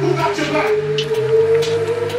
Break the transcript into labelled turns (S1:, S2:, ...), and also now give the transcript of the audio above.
S1: Who got your back.